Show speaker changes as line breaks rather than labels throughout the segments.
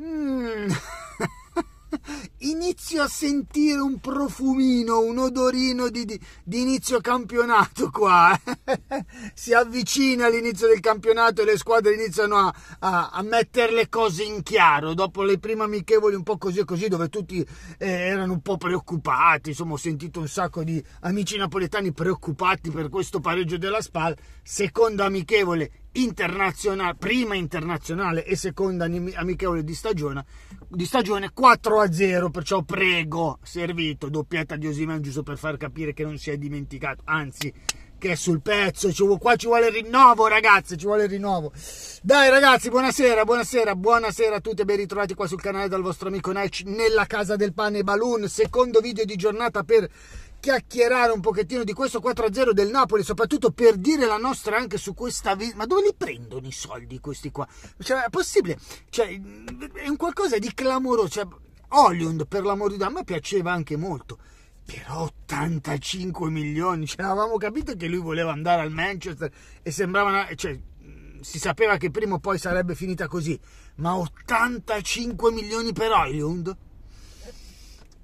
Mm. Inizio a sentire un profumino, un odorino di, di, di inizio campionato qua. si avvicina l'inizio del campionato e le squadre iniziano a, a, a, mettere le cose in chiaro. Dopo le prime amichevoli un po' così e così, dove tutti eh, erano un po' preoccupati. Insomma, ho sentito un sacco di amici napoletani preoccupati per questo pareggio della SPAL. Seconda amichevole internazionale, prima internazionale e seconda amichevole di stagione, di stagione 4 a 0, perciò prego, servito, doppietta di Osiman giusto per far capire che non si è dimenticato, anzi che è sul pezzo, qua ci vuole il rinnovo ragazzi, ci vuole il rinnovo. Dai ragazzi, buonasera, buonasera, buonasera a tutti e ben ritrovati qua sul canale dal vostro amico Nike nella casa del pane Balloon, secondo video di giornata per chiacchierare un pochettino di questo 4-0 del Napoli, soprattutto per dire la nostra anche su questa vita. Ma dove li prendono i soldi questi qua? Cioè, è possibile? Cioè, è un qualcosa di clamoroso. Cioè, Hollywood, per l'amor di Dio, a me piaceva anche molto. Però 85 milioni, cioè, avevamo capito che lui voleva andare al Manchester e sembrava, cioè, si sapeva che prima o poi sarebbe finita così, ma 85 milioni per Hollywood?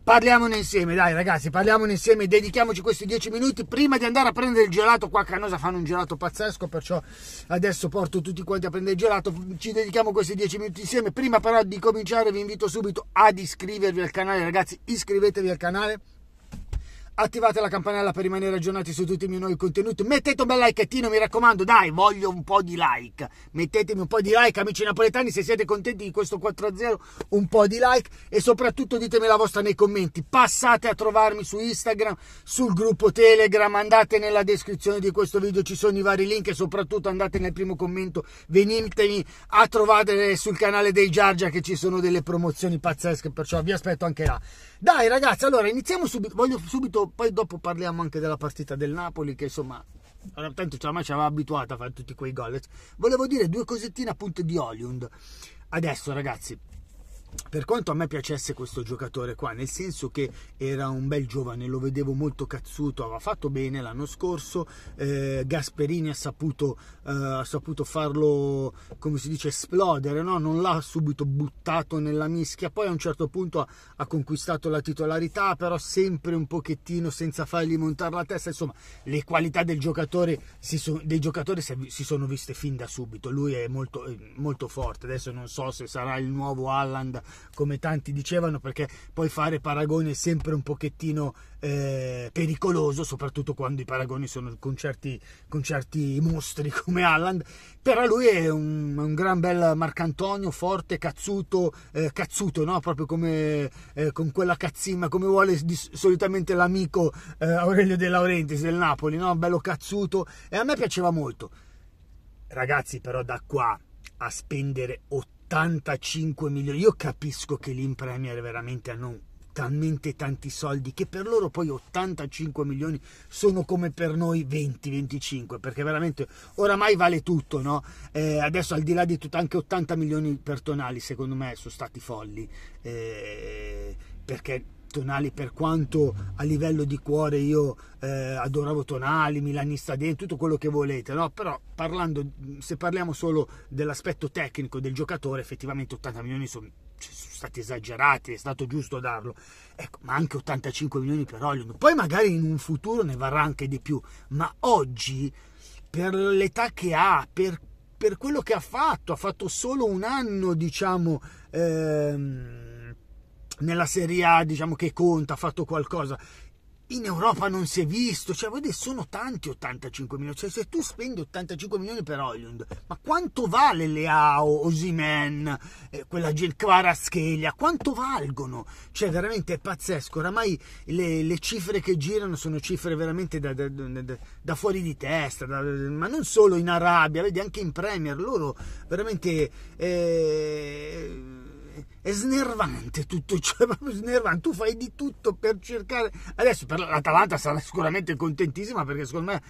Parliamone insieme, dai ragazzi, parliamone insieme, dedichiamoci questi 10 minuti prima di andare a prendere il gelato. Qua a Canosa fanno un gelato pazzesco, perciò adesso porto tutti quanti a prendere il gelato. Ci dedichiamo questi 10 minuti insieme. Prima però di cominciare vi invito subito ad iscrivervi al canale, ragazzi, iscrivetevi al canale attivate la campanella per rimanere aggiornati su tutti i miei nuovi contenuti, mettete un bel likeettino, mi raccomando, dai, voglio un po' di like, mettetemi un po' di like, amici napoletani, se siete contenti di questo 4-0, un po' di like. E soprattutto ditemi la vostra nei commenti, passate a trovarmi su Instagram, sul gruppo Telegram, andate nella descrizione di questo video, ci sono i vari link e soprattutto andate nel primo commento, venitemi a trovare sul canale dei Giargia che ci sono delle promozioni pazzesche, perciò vi aspetto anche là. Dai ragazzi, allora iniziamo subito, voglio subito, poi dopo parliamo anche della partita del Napoli che insomma, tanto cioè, ci aveva abituato a fare tutti quei gol. Volevo dire due cosettine appunto di Hollywood. Adesso ragazzi, per quanto a me piacesse questo giocatore qua, nel senso che era un bel giovane, lo vedevo molto cazzuto, aveva fatto bene l'anno scorso, eh, Gasperini ha saputo, eh, ha saputo, farlo, come si dice, esplodere, no? non l'ha subito buttato nella mischia, poi a un certo punto ha, ha, conquistato la titolarità, però sempre un pochettino senza fargli montare la testa, insomma le qualità del giocatore si so, dei giocatori si, sono viste fin da subito, lui è molto, molto forte, adesso non so se sarà il nuovo Alland come tanti dicevano, perché poi fare paragoni è sempre un pochettino eh, pericoloso, soprattutto quando i paragoni sono con certi, con certi mostri come Alland, però lui è un, un gran bel Marcantonio, forte, cazzuto, eh, cazzuto, no? proprio come eh, con quella cazzima, come vuole di, solitamente l'amico eh, Aurelio De Laurentiis del Napoli, no? bello cazzuto, e a me piaceva molto. Ragazzi, però da qua a spendere 80 85 milioni. Io capisco che lì in Premier veramente hanno talmente tanti soldi che per loro poi 85 milioni sono come per noi 20-25 perché veramente oramai vale tutto no? Eh, adesso al di là di tutto anche 80 milioni per Tonali secondo me sono stati folli eh, perché Tonali per quanto a livello di cuore io eh, adoravo Tonali, milanista dentro, tutto quello che volete, no? però parlando, se parliamo solo dell'aspetto tecnico del giocatore, effettivamente 80 milioni sono, sono stati esagerati, è stato giusto darlo, ecco, ma anche 85 milioni per Hollywood, poi magari in un futuro ne varrà anche di più, ma oggi per l'età che ha, per, per quello che ha fatto, ha fatto solo un anno, diciamo... Ehm, nella Serie A diciamo che conta, ha fatto qualcosa. In Europa non si è visto, cioè vedete, sono tanti 85 milioni, cioè se tu spendi 85 milioni per Hollywood, ma quanto vale Leao, Osimen, eh, quella Kvaratskhelia, quanto valgono? Cioè veramente è pazzesco, oramai le, le cifre che girano sono cifre veramente da, da, da, da fuori di testa, ma non solo in Arabia, vedi anche in Premier, loro veramente... Eh, è snervante tutto ciò, è proprio snervante. Tu fai di tutto per cercare. Adesso per l'Atalanta sarà sicuramente contentissima perché secondo me,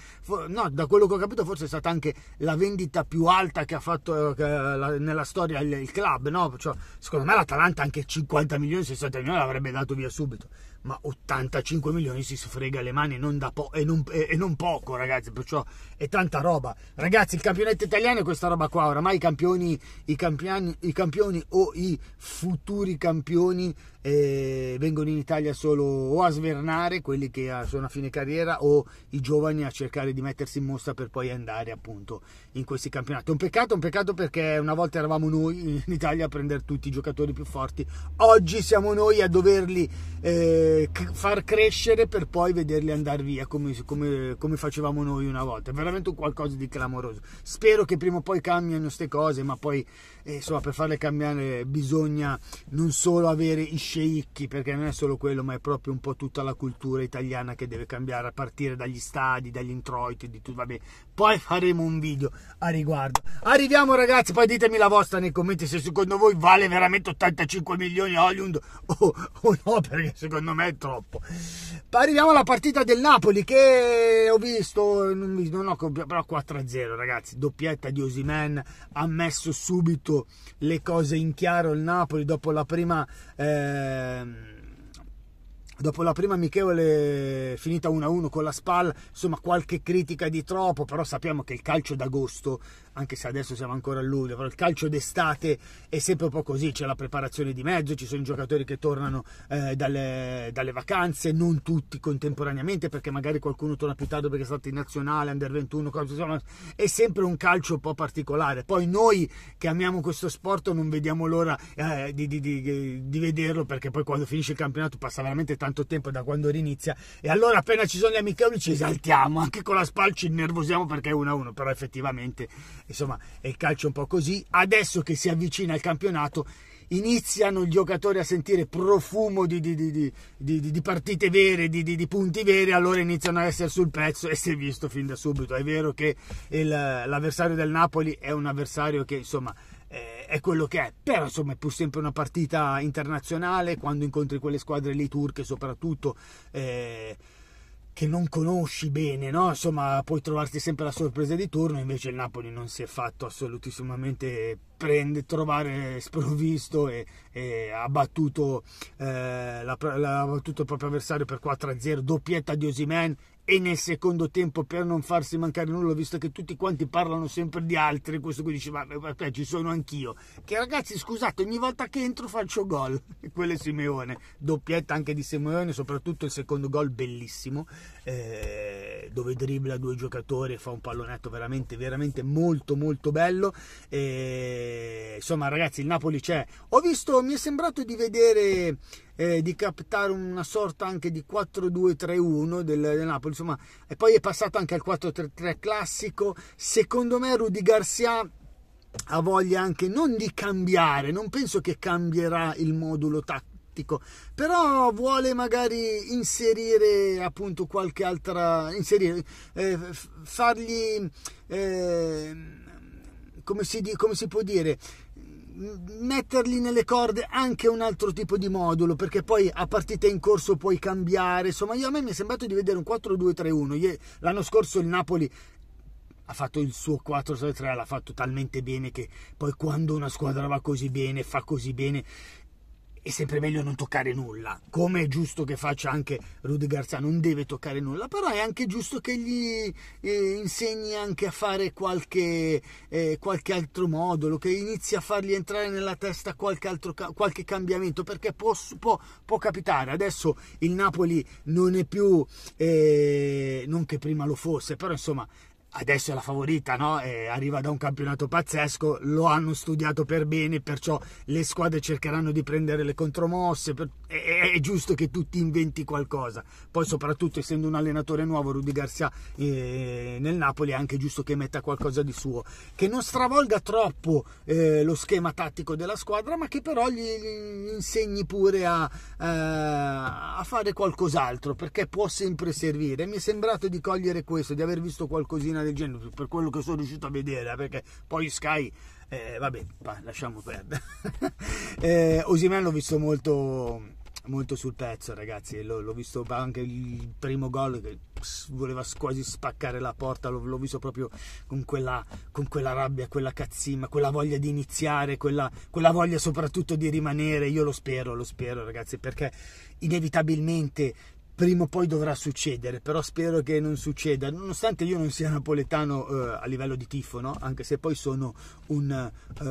no, da quello che ho capito, forse è stata anche la vendita più alta che ha fatto nella storia il, il club. No? Cioè, secondo me l'Atalanta anche 50 milioni, 60 milioni l'avrebbe dato via subito ma 85 milioni si sfrega le mani non po- e, non, e, e, non, poco ragazzi perciò è tanta roba ragazzi il campionato italiano è questa roba qua oramai i campioni, i campioni, i campioni o i futuri campioni eh, vengono in Italia solo o a svernare quelli che sono a fine carriera o i giovani a cercare di mettersi in mostra per poi andare appunto in questi campionati. Un peccato, un peccato perché una volta eravamo noi in Italia a prendere tutti i giocatori più forti, oggi siamo noi a doverli eh, far crescere per poi vederli andare via come, come, come facevamo noi una volta. È veramente qualcosa di clamoroso. Spero che prima o poi cambiano queste cose, ma poi eh, insomma per farle cambiare bisogna non solo avere i sceicchi, perché non è solo quello, ma è proprio un po' tutta la cultura italiana che deve cambiare a partire dagli stadi, dagli introiti, di tutto. Vabbè, poi faremo un video a riguardo. Arriviamo ragazzi, poi ditemi la vostra nei commenti se secondo voi vale veramente 85 milioni Hollywood o, o no, perché secondo me è troppo. Arriviamo alla partita del Napoli che ho visto, non, non ho però 4-0 ragazzi, doppietta di Osimen, ha messo subito le cose in chiaro il Napoli dopo la prima... Eh, dopo la prima amichevole finita 1-1 con la spalla, insomma qualche critica di troppo, però sappiamo che il calcio d'agosto anche se adesso siamo ancora a luglio, però il calcio d'estate è sempre un po' così, c'è la preparazione di mezzo, ci sono i giocatori che tornano eh, dalle, dalle, vacanze, non tutti contemporaneamente, perché magari qualcuno torna più tardi perché è stato in nazionale, under 21, insomma, è sempre un calcio un po' particolare. Poi noi che amiamo questo sport non vediamo l'ora eh, di, di, di, di, vederlo, perché poi quando finisce il campionato passa veramente tanto tempo da quando rinizia, e allora appena ci sono gli amichevoli ci esaltiamo, anche con la spalla ci innervosiamo perché è 1-1, però effettivamente insomma è il calcio un po' così. Adesso che si avvicina il campionato iniziano i giocatori a sentire profumo di, di, di, di partite vere, di, punti veri, allora iniziano a essere sul pezzo e si è visto fin da subito. È vero che il, l'avversario del Napoli è un avversario che insomma è quello che è, però insomma è pur sempre una partita internazionale quando incontri quelle squadre lì turche soprattutto. Eh, che non conosci bene, no? Insomma, puoi trovarti sempre la sorpresa di turno, invece il Napoli non si è fatto assolutissimamente prende, trovare sprovvisto e, e ha, battuto, eh, la, la, ha battuto il proprio avversario per 4-0, doppietta di Osimen e nel secondo tempo per non farsi mancare nulla, visto che tutti quanti parlano sempre di altri, questo qui dice, ma aspetta, ci sono anch'io. Che ragazzi, scusate, ogni volta che entro faccio gol. Quello è Simeone, doppietta anche di Simeone, soprattutto il secondo gol bellissimo, eh, dove dribbla due giocatori e fa un pallonetto veramente, veramente molto, molto bello. Eh, insomma, ragazzi, il Napoli c'è. Ho visto, mi è sembrato di vedere eh, di captare una sorta anche di 4-2-3-1 del, del, Napoli, insomma, e poi è passato anche al 4-3-3 classico. Secondo me Rudy Garcia ha voglia anche non di cambiare, non penso che cambierà il modulo tattico, però vuole magari inserire appunto qualche altra inserire eh, fargli eh, come, si, come si può dire metterli nelle corde anche un altro tipo di modulo perché poi a partita in corso puoi cambiare. Insomma io, a me mi è sembrato di vedere un 4-2-3-1 l'anno scorso il Napoli ha fatto il suo 4-3 l'ha fatto talmente bene che poi quando una squadra va così bene fa così bene è sempre meglio non toccare nulla, come è giusto che faccia anche Rudy Garzia, non deve toccare nulla, però è anche giusto che gli eh, insegni anche a fare qualche, eh, qualche, altro modulo, che inizi a fargli entrare nella testa qualche, altro, qualche cambiamento, perché può, può, può, capitare. Adesso il Napoli non è più, eh, non che prima lo fosse, però insomma adesso è la favorita, no? arriva da un campionato pazzesco, lo hanno studiato per bene, perciò le squadre cercheranno di prendere le contromosse, per... è, è, giusto che tu ti inventi qualcosa. Poi soprattutto essendo un allenatore nuovo, Rudy Garcia eh, nel Napoli, è anche giusto che metta qualcosa di suo, che non stravolga troppo eh, lo schema tattico della squadra, ma che però gli, gli insegni pure a, eh, a fare qualcos'altro, perché può sempre servire. Mi è sembrato di cogliere questo, di aver visto qualcosina scena del genere, per quello che sono riuscito a vedere, perché poi Sky, eh, vabbè, lasciamo perdere. eh, Osimen l'ho visto molto molto sul pezzo ragazzi l'ho, l'ho visto anche il primo gol che voleva quasi spaccare la porta l'ho, l'ho visto proprio con quella, con quella, rabbia quella cazzima quella voglia di iniziare quella, quella voglia soprattutto di rimanere io lo spero lo spero ragazzi perché inevitabilmente prima o poi dovrà succedere, però spero che non succeda, nonostante io non sia napoletano eh, a livello di tifo, no? anche se poi sono un, uh,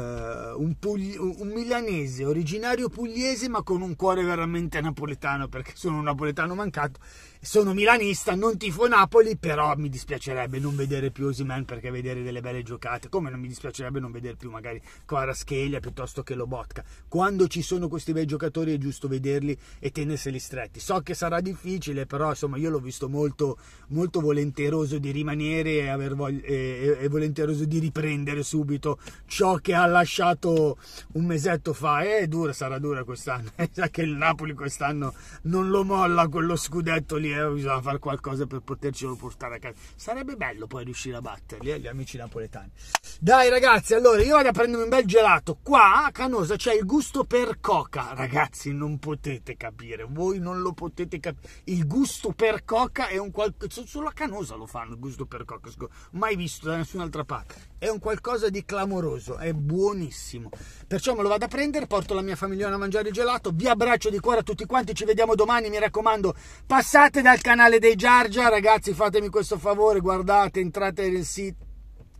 un, pugli- un, milanese, originario pugliese, ma con un cuore veramente napoletano, perché sono un napoletano mancato sono milanista, non tifo Napoli, però mi dispiacerebbe non vedere più Osimen perché vedere delle belle giocate, come non mi dispiacerebbe non vedere più magari Kvaratskhelia piuttosto che Lobotka. Quando ci sono questi bei giocatori è giusto vederli e tenerseli stretti. So che sarà difficile, però insomma io l'ho visto molto, molto volenteroso di rimanere e, voglia, e, e volenteroso di riprendere subito ciò che ha lasciato un mesetto fa. E dura, sarà dura quest'anno. Sa che il Napoli quest'anno non lo molla quello scudetto lì eh, bisogna fare qualcosa per potercelo portare a casa. Sarebbe bello poi riuscire a batterli, eh, gli amici napoletani. Dai ragazzi, allora io vado a prendermi un bel gelato. Qua a Canosa c'è il gusto per coca. Ragazzi, non potete capire, voi non lo potete capire. Il gusto per coca è un qualcosa, solo a Canosa lo fanno il gusto per coca, mai visto da nessun'altra parte. È un qualcosa di clamoroso, è buonissimo. Perciò me lo vado a prendere, porto la mia famigliona a mangiare il gelato. Vi abbraccio di cuore a tutti quanti, ci vediamo domani, mi raccomando. Passate dal canale dei Giargia, ragazzi, fatemi questo favore, guardate, entrate nel sito.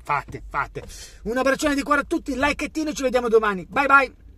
Fate, fate. Un abbraccione di cuore a tutti, like e ci vediamo domani. Bye bye.